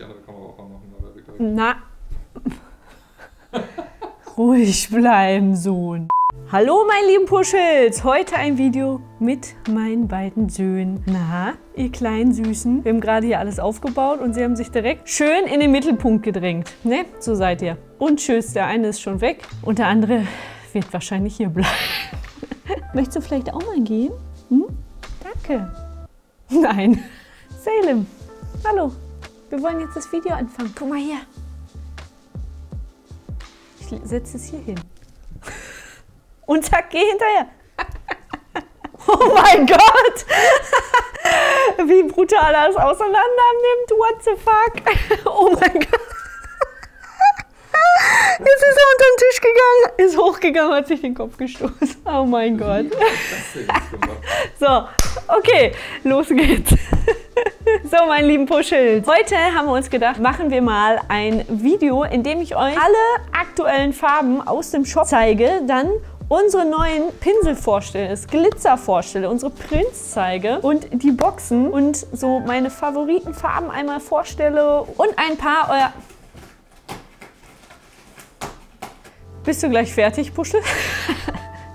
die andere Kamera auch anmachen. Aber wir Na. Ruhig bleiben, Sohn. Hallo, meine lieben Puschels. Heute ein Video mit meinen beiden Söhnen. Na, ihr kleinen Süßen. Wir haben gerade hier alles aufgebaut und sie haben sich direkt schön in den Mittelpunkt gedrängt. Ne, so seid ihr. Und tschüss, der eine ist schon weg und der andere wird wahrscheinlich hier bleiben. Möchtest du vielleicht auch mal gehen? Hm? Danke. Nein. Salem, hallo. Wir wollen jetzt das Video anfangen. Guck mal hier. Ich setze es hier hin. Und zack, geh hinterher. Oh mein Gott! Wie brutal er es auseinander nimmt. What the fuck? Oh mein Gott. Jetzt ist er unter den Tisch gegangen, ist hochgegangen, hat sich den Kopf gestoßen. Oh mein Gott. Das? So, okay, los geht's. So, meine lieben Puschels. Heute haben wir uns gedacht, machen wir mal ein Video, in dem ich euch alle aktuellen Farben aus dem Shop zeige, dann unsere neuen Pinsel vorstelle, das Glitzer vorstelle, unsere Prints zeige und die Boxen und so meine Favoritenfarben einmal vorstelle und ein paar euer... Bist du gleich fertig, Puschel?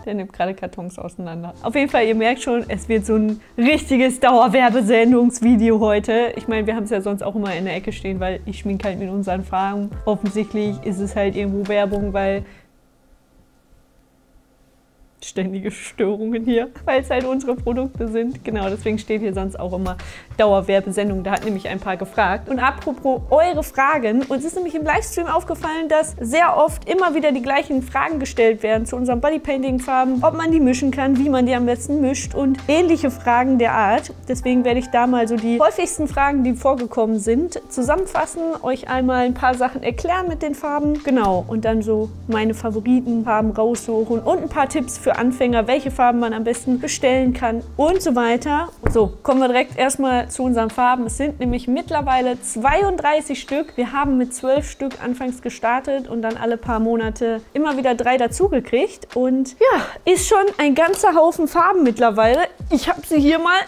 Der nimmt gerade Kartons auseinander. Auf jeden Fall, ihr merkt schon, es wird so ein richtiges Dauerwerbesendungsvideo heute. Ich meine, wir haben es ja sonst auch immer in der Ecke stehen, weil ich schminke halt mit unseren Farben. Offensichtlich ist es halt irgendwo Werbung, weil ständige Störungen hier, weil es halt unsere Produkte sind. Genau, deswegen steht hier sonst auch immer Dauerwerbesendung. Da hat nämlich ein paar gefragt. Und apropos eure Fragen, uns ist nämlich im Livestream aufgefallen, dass sehr oft immer wieder die gleichen Fragen gestellt werden zu unseren Bodypainting-Farben, ob man die mischen kann, wie man die am besten mischt und ähnliche Fragen der Art. Deswegen werde ich da mal so die häufigsten Fragen, die vorgekommen sind, zusammenfassen, euch einmal ein paar Sachen erklären mit den Farben. Genau, und dann so meine Favoritenfarben raussuchen und ein paar Tipps für Anfänger, welche Farben man am besten bestellen kann und so weiter. So, kommen wir direkt erstmal zu unseren Farben. Es sind nämlich mittlerweile 32 Stück. Wir haben mit 12 Stück anfangs gestartet und dann alle paar Monate immer wieder drei dazugekriegt. Und ja, ist schon ein ganzer Haufen Farben mittlerweile. Ich habe sie hier mal.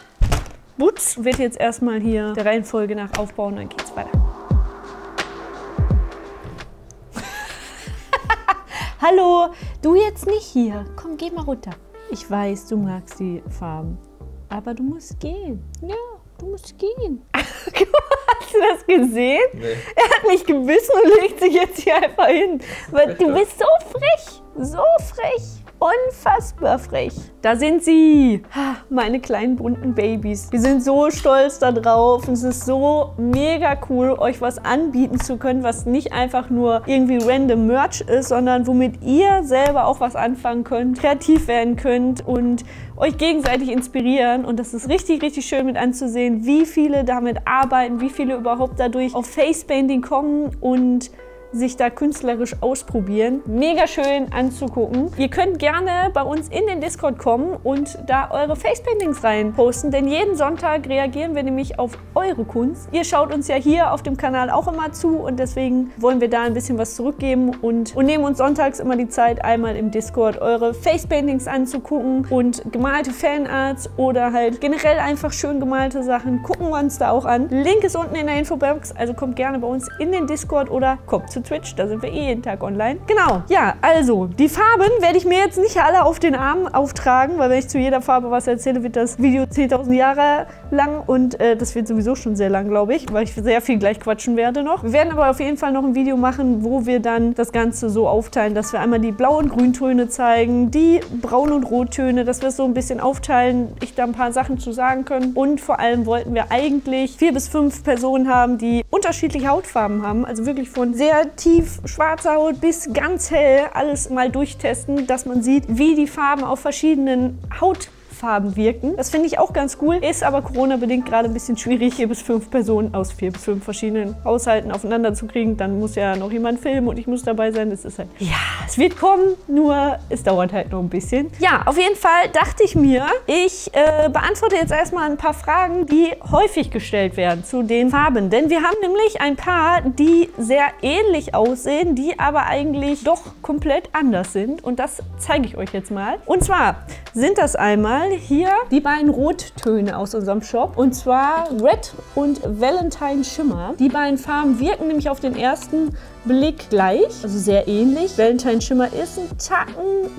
Butz wird jetzt erstmal hier der Reihenfolge nach aufbauen, dann geht's weiter. Hallo, du jetzt nicht hier. Komm, geh mal runter. Ich weiß, du magst die Farben. Aber du musst gehen. Ja, du musst gehen. Hast du das gesehen? Nee. Er hat mich gebissen und legt sich jetzt hier einfach hin. Weil du bist so frech. So frech. Unfassbar frech. Da sind sie, meine kleinen bunten Babys. Wir sind so stolz darauf. Es ist so mega cool, euch was anbieten zu können, was nicht einfach nur irgendwie random Merch ist, sondern womit ihr selber auch was anfangen könnt, kreativ werden könnt und euch gegenseitig inspirieren. Und das ist richtig, richtig schön mit anzusehen, wie viele damit arbeiten, wie viele überhaupt dadurch auf Facepainting kommen und sich da künstlerisch ausprobieren. Mega schön anzugucken. Ihr könnt gerne bei uns in den Discord kommen und da eure Facepaintings rein posten, denn jeden Sonntag reagieren wir nämlich auf eure Kunst. Ihr schaut uns ja hier auf dem Kanal auch immer zu und deswegen wollen wir da ein bisschen was zurückgeben und, und nehmen uns sonntags immer die Zeit, einmal im Discord eure Facepaintings anzugucken und gemalte Fanarts oder halt generell einfach schön gemalte Sachen. Gucken wir uns da auch an. Link ist unten in der Infobox, also kommt gerne bei uns in den Discord oder kommt zu Twitch, da sind wir eh jeden Tag online. Genau, ja, also die Farben werde ich mir jetzt nicht alle auf den Arm auftragen, weil wenn ich zu jeder Farbe was erzähle, wird das Video 10.000 Jahre lang und äh, das wird sowieso schon sehr lang, glaube ich, weil ich sehr viel gleich quatschen werde noch. Wir werden aber auf jeden Fall noch ein Video machen, wo wir dann das Ganze so aufteilen, dass wir einmal die Blau- und Grüntöne zeigen, die Braun- und Rottöne, dass wir es so ein bisschen aufteilen, ich da ein paar Sachen zu sagen können und vor allem wollten wir eigentlich vier bis fünf Personen haben, die unterschiedliche Hautfarben haben, also wirklich von sehr tief schwarzer Haut bis ganz hell alles mal durchtesten, dass man sieht, wie die Farben auf verschiedenen Hautfarben wirken. Das finde ich auch ganz cool, ist aber Corona-bedingt gerade ein bisschen schwierig, vier bis fünf Personen aus vier bis fünf verschiedenen Haushalten aufeinander zu kriegen. Dann muss ja noch jemand filmen und ich muss dabei sein. Das ist halt, ja, es wird kommen, nur es dauert halt noch ein bisschen. Ja, auf jeden Fall dachte ich mir, ich äh, beantworte jetzt erstmal ein paar Fragen, die häufig gestellt werden zu den Farben. Denn wir haben nämlich ein paar, die sehr ähnlich aussehen, die aber eigentlich doch komplett anders sind. Und das zeige ich euch jetzt mal. Und zwar sind das einmal einmal hier die beiden Rottöne aus unserem Shop. Und zwar Red und Valentine Schimmer. Die beiden Farben wirken nämlich auf den ersten Blick gleich, also sehr ähnlich. Valentine Schimmer ist ein Tacken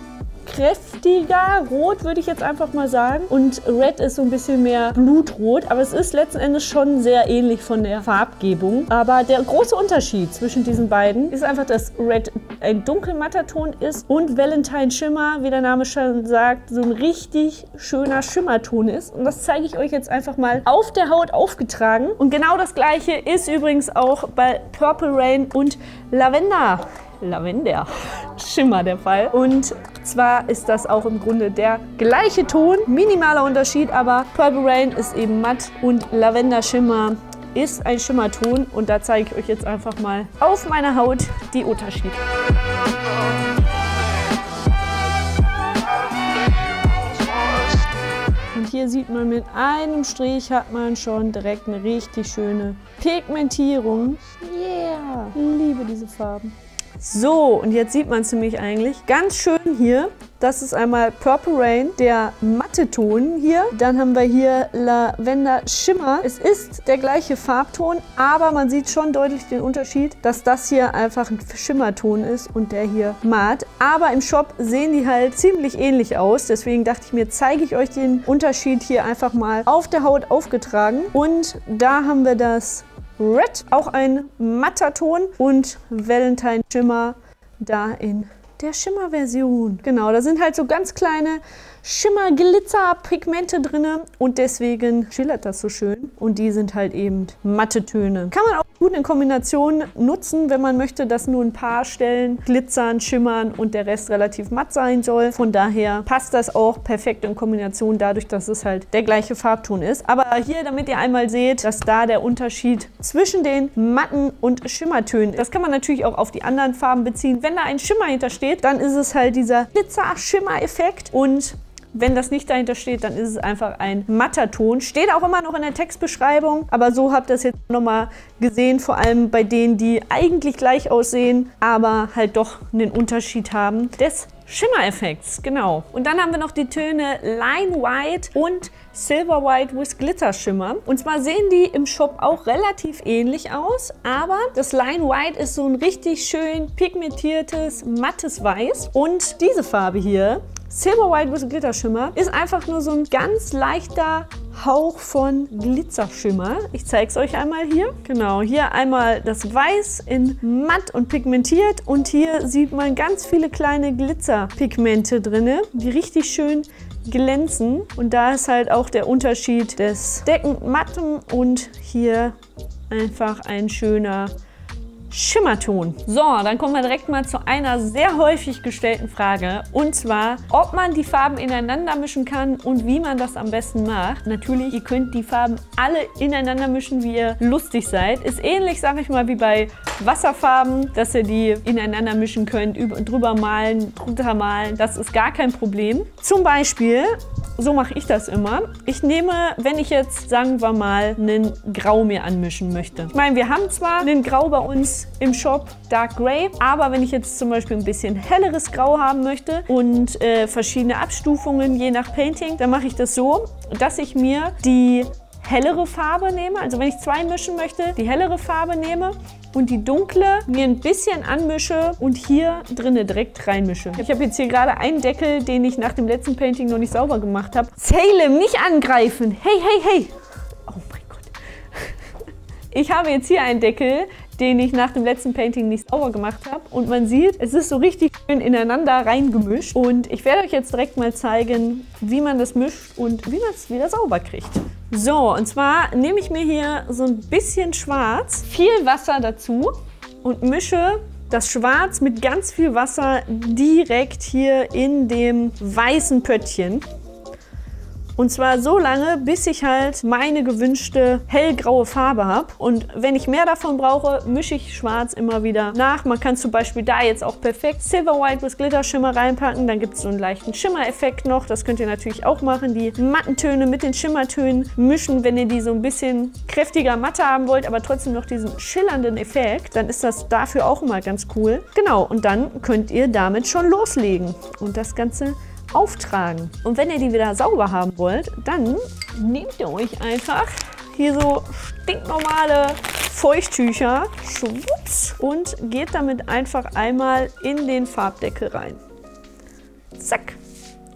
kräftiger Rot, würde ich jetzt einfach mal sagen. Und Red ist so ein bisschen mehr Blutrot. Aber es ist letzten Endes schon sehr ähnlich von der Farbgebung. Aber der große Unterschied zwischen diesen beiden ist einfach, dass Red ein dunkelmatter Ton ist und Valentine Schimmer, wie der Name schon sagt, so ein richtig schöner Schimmerton ist. Und das zeige ich euch jetzt einfach mal auf der Haut aufgetragen. Und genau das gleiche ist übrigens auch bei Purple Rain und Lavender. Lavender Schimmer der Fall. Und zwar ist das auch im Grunde der gleiche Ton, minimaler Unterschied, aber Purple Rain ist eben matt und Lavender Schimmer ist ein Schimmerton und da zeige ich euch jetzt einfach mal auf meiner Haut die Unterschiede. Und hier sieht man mit einem Strich hat man schon direkt eine richtig schöne Pigmentierung. Yeah, liebe diese Farben. So, und jetzt sieht man es nämlich eigentlich ganz schön hier. Das ist einmal Purple Rain, der matte Ton hier. Dann haben wir hier Lavender Schimmer. Es ist der gleiche Farbton, aber man sieht schon deutlich den Unterschied, dass das hier einfach ein Schimmerton ist und der hier matt. Aber im Shop sehen die halt ziemlich ähnlich aus. Deswegen dachte ich mir, zeige ich euch den Unterschied hier einfach mal auf der Haut aufgetragen. Und da haben wir das Red, auch ein matter Ton und Valentine Schimmer da in der Schimmerversion. Genau, da sind halt so ganz kleine Schimmer, Glitzer, Pigmente drin und deswegen schillert das so schön. Und die sind halt eben matte Töne. Kann man auch gut in Kombination nutzen, wenn man möchte, dass nur ein paar Stellen glitzern, schimmern und der Rest relativ matt sein soll. Von daher passt das auch perfekt in Kombination, dadurch, dass es halt der gleiche Farbton ist. Aber hier, damit ihr einmal seht, dass da der Unterschied zwischen den matten und Schimmertönen ist. Das kann man natürlich auch auf die anderen Farben beziehen. Wenn da ein Schimmer hintersteht, dann ist es halt dieser Glitzer-Schimmer-Effekt und wenn das nicht dahinter steht, dann ist es einfach ein matter Ton. Steht auch immer noch in der Textbeschreibung, aber so habt ihr es jetzt nochmal gesehen, vor allem bei denen, die eigentlich gleich aussehen, aber halt doch einen Unterschied haben des Schimmereffekts, genau. Und dann haben wir noch die Töne Line White und Silver White with Glitter Schimmer. Und zwar sehen die im Shop auch relativ ähnlich aus, aber das Line White ist so ein richtig schön pigmentiertes, mattes Weiß. Und diese Farbe hier Silver White with Glitterschimmer ist einfach nur so ein ganz leichter Hauch von Glitzerschimmer. Ich zeige es euch einmal hier. Genau, hier einmal das Weiß in matt und pigmentiert und hier sieht man ganz viele kleine Glitzerpigmente drin, die richtig schön glänzen. Und da ist halt auch der Unterschied des Deckenmatten und hier einfach ein schöner Schimmerton. So, dann kommen wir direkt mal zu einer sehr häufig gestellten Frage. Und zwar, ob man die Farben ineinander mischen kann und wie man das am besten macht. Natürlich, ihr könnt die Farben alle ineinander mischen, wie ihr lustig seid. Ist ähnlich, sag ich mal, wie bei Wasserfarben, dass ihr die ineinander mischen könnt, drüber malen, drunter malen. Das ist gar kein Problem. Zum Beispiel so mache ich das immer. Ich nehme, wenn ich jetzt, sagen wir mal, einen Grau mir anmischen möchte. Ich meine, wir haben zwar einen Grau bei uns im Shop, Dark Gray, aber wenn ich jetzt zum Beispiel ein bisschen helleres Grau haben möchte und äh, verschiedene Abstufungen je nach Painting, dann mache ich das so, dass ich mir die hellere Farbe nehme, also wenn ich zwei mischen möchte, die hellere Farbe nehme und die dunkle mir ein bisschen anmische und hier drinnen direkt reinmische. Ich habe jetzt hier gerade einen Deckel, den ich nach dem letzten Painting noch nicht sauber gemacht habe. Salem, nicht angreifen! Hey, hey, hey! Oh mein Gott. Ich habe jetzt hier einen Deckel, den ich nach dem letzten Painting nicht sauber gemacht habe. Und man sieht, es ist so richtig schön ineinander reingemischt. Und ich werde euch jetzt direkt mal zeigen, wie man das mischt und wie man es wieder sauber kriegt. So, und zwar nehme ich mir hier so ein bisschen Schwarz, viel Wasser dazu und mische das Schwarz mit ganz viel Wasser direkt hier in dem weißen Pöttchen. Und zwar so lange, bis ich halt meine gewünschte hellgraue Farbe habe. Und wenn ich mehr davon brauche, mische ich schwarz immer wieder nach. Man kann zum Beispiel da jetzt auch perfekt Silver White with Glitterschimmer reinpacken. Dann gibt es so einen leichten Schimmereffekt noch. Das könnt ihr natürlich auch machen. Die matten Töne mit den Schimmertönen mischen, wenn ihr die so ein bisschen kräftiger matte haben wollt, aber trotzdem noch diesen schillernden Effekt. Dann ist das dafür auch immer ganz cool. Genau, und dann könnt ihr damit schon loslegen und das Ganze auftragen. Und wenn ihr die wieder sauber haben wollt, dann nehmt ihr euch einfach hier so stinknormale Feuchttücher schwupps, und geht damit einfach einmal in den Farbdeckel rein. Zack.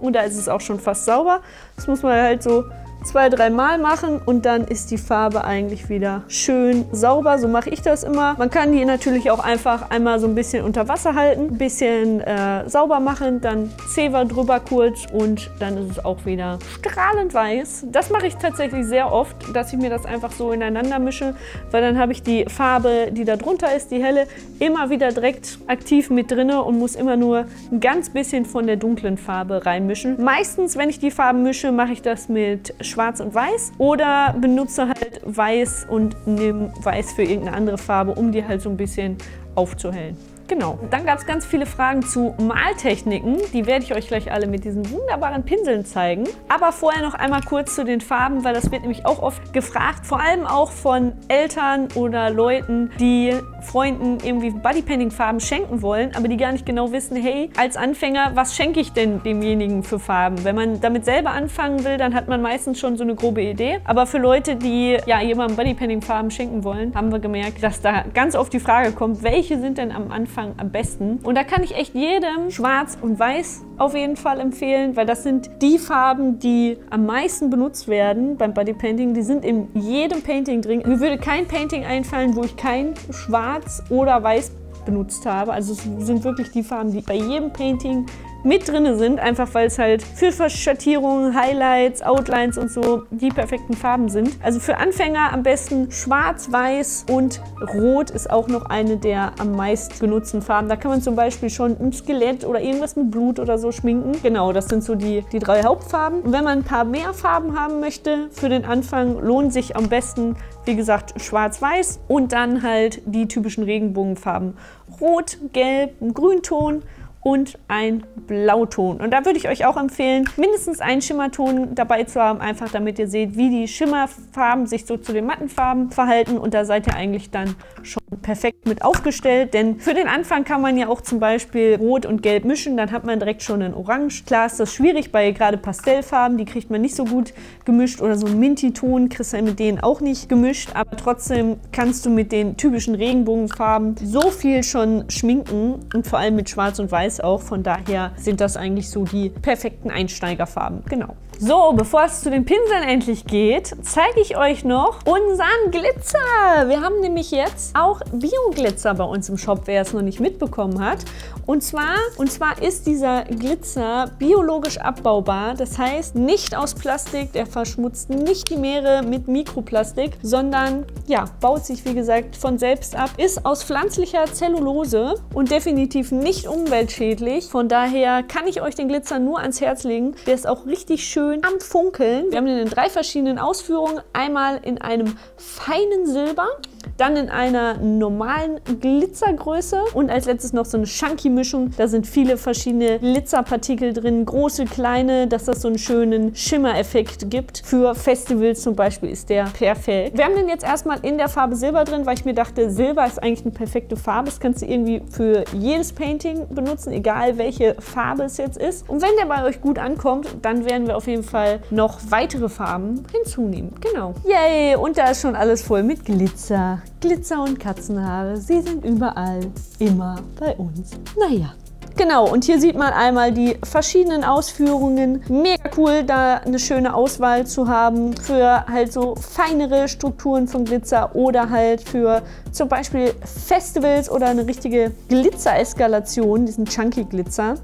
Und da ist es auch schon fast sauber. Das muss man halt so zwei, dreimal machen und dann ist die Farbe eigentlich wieder schön sauber. So mache ich das immer. Man kann die natürlich auch einfach einmal so ein bisschen unter Wasser halten, ein bisschen äh, sauber machen, dann Zewa drüber kurz und dann ist es auch wieder strahlend weiß. Das mache ich tatsächlich sehr oft, dass ich mir das einfach so ineinander mische, weil dann habe ich die Farbe, die da drunter ist, die helle, immer wieder direkt aktiv mit drinne und muss immer nur ein ganz bisschen von der dunklen Farbe reinmischen. Meistens, wenn ich die Farben mische, mache ich das mit schwarz und weiß oder benutze halt weiß und nehme weiß für irgendeine andere Farbe, um die halt so ein bisschen aufzuhellen. Genau. Dann gab es ganz viele Fragen zu Maltechniken. Die werde ich euch gleich alle mit diesen wunderbaren Pinseln zeigen. Aber vorher noch einmal kurz zu den Farben, weil das wird nämlich auch oft gefragt. Vor allem auch von Eltern oder Leuten, die Freunden irgendwie Bodypainting-Farben schenken wollen, aber die gar nicht genau wissen, hey, als Anfänger, was schenke ich denn demjenigen für Farben? Wenn man damit selber anfangen will, dann hat man meistens schon so eine grobe Idee. Aber für Leute, die ja jemandem Bodypainting-Farben schenken wollen, haben wir gemerkt, dass da ganz oft die Frage kommt, welche sind denn am Anfang Anfang am besten. Und da kann ich echt jedem Schwarz und Weiß auf jeden Fall empfehlen, weil das sind die Farben, die am meisten benutzt werden beim Bodypainting. Die sind in jedem Painting drin. Mir würde kein Painting einfallen, wo ich kein Schwarz oder Weiß benutzt habe. Also es sind wirklich die Farben, die bei jedem Painting mit drin sind, einfach weil es halt für Schattierungen, Highlights, Outlines und so die perfekten Farben sind. Also für Anfänger am besten schwarz, weiß und rot ist auch noch eine der am meist genutzten Farben. Da kann man zum Beispiel schon ein Skelett oder irgendwas mit Blut oder so schminken. Genau, das sind so die, die drei Hauptfarben. Und wenn man ein paar mehr Farben haben möchte für den Anfang, lohnt sich am besten, wie gesagt, schwarz-weiß und dann halt die typischen Regenbogenfarben. Rot, Gelb, Grünton und ein Blauton. Und da würde ich euch auch empfehlen, mindestens einen Schimmerton dabei zu haben, einfach damit ihr seht, wie die Schimmerfarben sich so zu den Mattenfarben verhalten. Und da seid ihr eigentlich dann schon perfekt mit aufgestellt, denn für den Anfang kann man ja auch zum Beispiel Rot und Gelb mischen, dann hat man direkt schon ein Orange. Klar ist das schwierig bei gerade Pastellfarben, die kriegt man nicht so gut gemischt oder so ein Minty-Ton kriegst du mit denen auch nicht gemischt, aber trotzdem kannst du mit den typischen Regenbogenfarben so viel schon schminken und vor allem mit Schwarz und Weiß auch, von daher sind das eigentlich so die perfekten Einsteigerfarben, genau. So, bevor es zu den Pinseln endlich geht, zeige ich euch noch unseren Glitzer. Wir haben nämlich jetzt auch Bio-Glitzer bei uns im Shop, wer es noch nicht mitbekommen hat. Und zwar, und zwar ist dieser Glitzer biologisch abbaubar. Das heißt, nicht aus Plastik, der verschmutzt nicht die Meere mit Mikroplastik, sondern ja, baut sich wie gesagt von selbst ab, ist aus pflanzlicher Zellulose und definitiv nicht umweltschädlich. Von daher kann ich euch den Glitzer nur ans Herz legen. Der ist auch richtig schön am Funkeln. Wir haben den in drei verschiedenen Ausführungen. Einmal in einem feinen Silber, dann in einer normalen Glitzergröße und als letztes noch so eine Chunky-Mischung. Da sind viele verschiedene Glitzerpartikel drin, große, kleine, dass das so einen schönen Schimmereffekt gibt. Für Festivals zum Beispiel ist der perfekt. Wir haben den jetzt erstmal in der Farbe Silber drin, weil ich mir dachte, Silber ist eigentlich eine perfekte Farbe. Das kannst du irgendwie für jedes Painting benutzen, egal welche Farbe es jetzt ist. Und wenn der bei euch gut ankommt, dann werden wir auf jeden Fall noch weitere Farben hinzunehmen. Genau. Yay! Und da ist schon alles voll mit Glitzer. Glitzer und Katzenhaare, sie sind überall, immer bei uns. Naja. Genau, und hier sieht man einmal die verschiedenen Ausführungen. Mega cool, da eine schöne Auswahl zu haben für halt so feinere Strukturen von Glitzer oder halt für zum Beispiel Festivals oder eine richtige Glitzer-Eskalation, diesen Chunky Glitzer.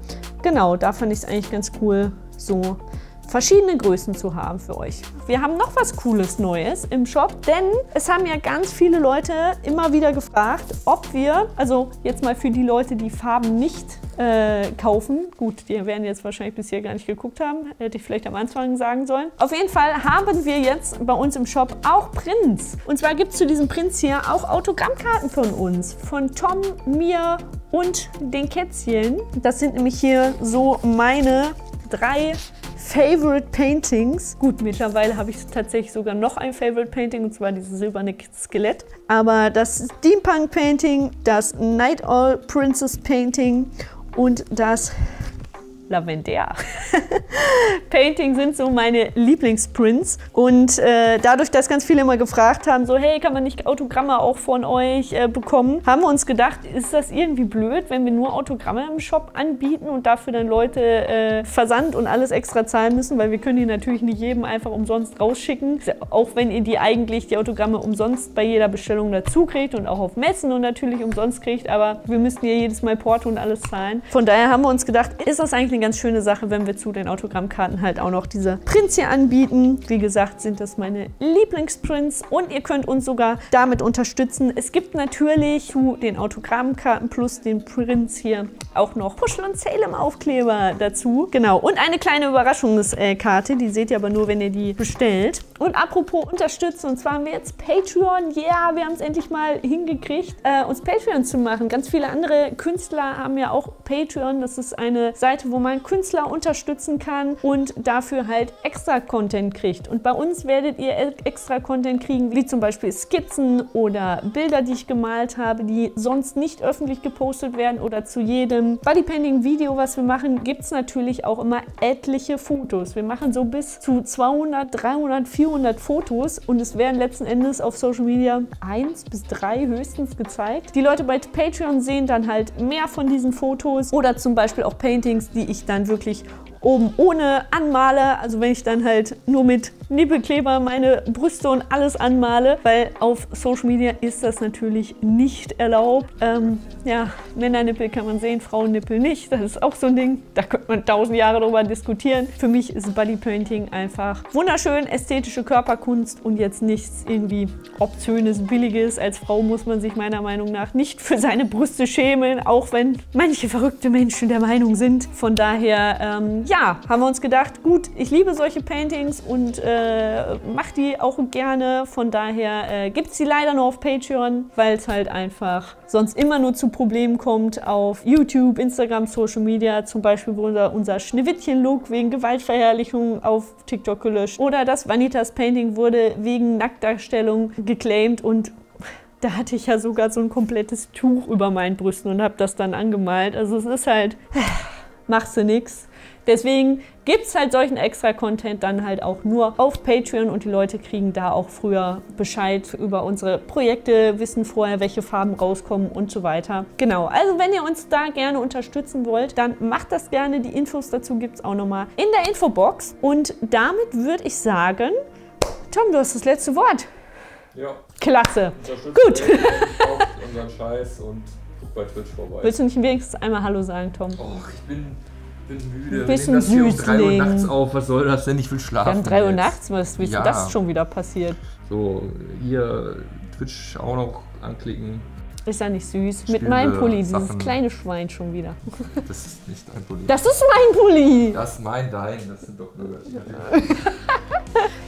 Genau, da fand ich es eigentlich ganz cool, so verschiedene Größen zu haben für euch. Wir haben noch was Cooles Neues im Shop, denn es haben ja ganz viele Leute immer wieder gefragt, ob wir, also jetzt mal für die Leute, die Farben nicht äh, kaufen, gut, die werden jetzt wahrscheinlich bisher gar nicht geguckt haben, hätte ich vielleicht am Anfang sagen sollen. Auf jeden Fall haben wir jetzt bei uns im Shop auch Prints. Und zwar gibt es zu diesem Prints hier auch Autogrammkarten von uns, von Tom, mir und den Kätzchen. Das sind nämlich hier so meine drei Favorite Paintings. Gut, mittlerweile habe ich tatsächlich sogar noch ein Favorite Painting und zwar dieses silberne Skelett. Aber das Steampunk Painting, das Night All Princess Painting und das Lavender. Painting sind so meine Lieblingsprints. Und äh, dadurch, dass ganz viele immer gefragt haben, so hey, kann man nicht Autogramme auch von euch äh, bekommen, haben wir uns gedacht, ist das irgendwie blöd, wenn wir nur Autogramme im Shop anbieten und dafür dann Leute äh, Versand und alles extra zahlen müssen, weil wir können die natürlich nicht jedem einfach umsonst rausschicken. Auch wenn ihr die eigentlich, die Autogramme umsonst bei jeder Bestellung dazu kriegt und auch auf Messen und natürlich umsonst kriegt, aber wir müssten ja jedes Mal Porto und alles zahlen. Von daher haben wir uns gedacht, ist das eigentlich eine ganz schöne Sache, wenn wir zu den Autogrammkarten halt auch noch diese Prints hier anbieten. Wie gesagt, sind das meine Lieblingsprints und ihr könnt uns sogar damit unterstützen. Es gibt natürlich zu den Autogrammkarten plus den Prints hier auch noch Puschel und Salem Aufkleber dazu. Genau, und eine kleine Überraschungskarte, die seht ihr aber nur, wenn ihr die bestellt. Und apropos unterstützen, und zwar haben wir jetzt Patreon. Ja, yeah, wir haben es endlich mal hingekriegt, äh, uns Patreon zu machen. Ganz viele andere Künstler haben ja auch Patreon. Das ist eine Seite, wo man Künstler unterstützen kann und dafür halt extra Content kriegt. Und bei uns werdet ihr extra Content kriegen, wie zum Beispiel Skizzen oder Bilder, die ich gemalt habe, die sonst nicht öffentlich gepostet werden oder zu jedem Bodypainting-Video, was wir machen, gibt es natürlich auch immer etliche Fotos. Wir machen so bis zu 200, 300, 400 Fotos und es werden letzten Endes auf Social Media eins bis drei höchstens gezeigt. Die Leute bei Patreon sehen dann halt mehr von diesen Fotos oder zum Beispiel auch Paintings, die ich dann wirklich oben ohne anmale. Also wenn ich dann halt nur mit Nippelkleber meine Brüste und alles anmale, weil auf Social Media ist das natürlich nicht erlaubt. Ähm, ja, Männernippel kann man sehen, Frauennippel nicht. Das ist auch so ein Ding, da könnte man tausend Jahre drüber diskutieren. Für mich ist Bodypainting einfach wunderschön, ästhetische Körperkunst und jetzt nichts irgendwie obszönes, billiges. Als Frau muss man sich meiner Meinung nach nicht für seine Brüste schämen, auch wenn manche verrückte Menschen der Meinung sind. Von daher, ähm, ja, haben wir uns gedacht, gut, ich liebe solche Paintings und äh, mache die auch gerne. Von daher äh, gibt es die leider nur auf Patreon, weil es halt einfach sonst immer nur zu Problemen kommt auf YouTube, Instagram, Social Media. Zum Beispiel wurde unser Schneewittchen-Look wegen Gewaltverherrlichung auf TikTok gelöscht. Oder das Vanitas Painting wurde wegen Nacktdarstellung geclaimed und da hatte ich ja sogar so ein komplettes Tuch über meinen Brüsten und habe das dann angemalt. Also es ist halt, machst du nichts. Deswegen gibt es halt solchen Extra-Content dann halt auch nur auf Patreon und die Leute kriegen da auch früher Bescheid über unsere Projekte, wissen vorher, welche Farben rauskommen und so weiter. Genau, also wenn ihr uns da gerne unterstützen wollt, dann macht das gerne. Die Infos dazu gibt es auch nochmal in der Infobox. Und damit würde ich sagen, Tom, du hast das letzte Wort. Ja. Klasse. Gut. unseren Scheiß und guck bei Twitch vorbei. Willst du nicht wenigstens einmal Hallo sagen, Tom? Och, ich bin bin müde. Ein bisschen das hier um 3 Uhr nachts auf. Was soll das denn? Ich will schlafen. Wir haben 3 Uhr jetzt. nachts, was wie ist Ja. das schon wieder passiert? So, hier Twitch auch noch anklicken. Ist ja nicht süß. Mit Spielen meinem wir Pulli, dieses Sachen. kleine Schwein schon wieder. Das ist nicht dein Pulli. Das ist mein Pulli! Das ist mein, dein. Das sind doch nur.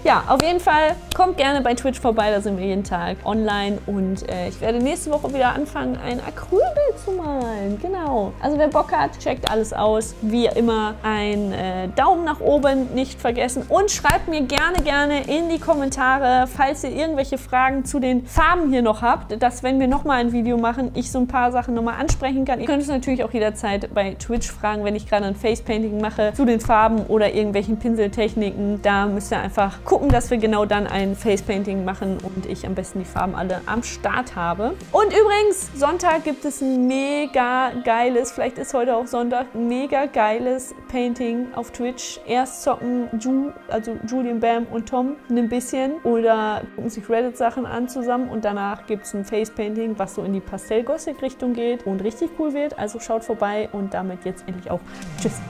Ja, auf jeden Fall kommt gerne bei Twitch vorbei, da sind wir jeden Tag online und äh, ich werde nächste Woche wieder anfangen, ein Acrylbild zu malen. Genau. Also wer Bock hat, checkt alles aus. Wie immer ein äh, Daumen nach oben nicht vergessen und schreibt mir gerne, gerne in die Kommentare, falls ihr irgendwelche Fragen zu den Farben hier noch habt, dass wenn wir nochmal ein Video machen, ich so ein paar Sachen nochmal ansprechen kann. Ihr könnt es natürlich auch jederzeit bei Twitch fragen, wenn ich gerade ein Facepainting mache zu den Farben oder irgendwelchen Pinseltechniken. Da müsst ihr einfach gucken, dass wir genau dann ein Facepainting machen und ich am besten die Farben alle am Start habe. Und übrigens, Sonntag gibt es ein mega geiles, vielleicht ist heute auch Sonntag, mega geiles Painting auf Twitch. Erst zocken Ju, also Julian Bam und Tom ein bisschen oder gucken sich Reddit-Sachen an zusammen und danach gibt es ein Facepainting, was so in die Pastell-Gothic-Richtung geht und richtig cool wird. Also schaut vorbei und damit jetzt endlich auch Tschüss.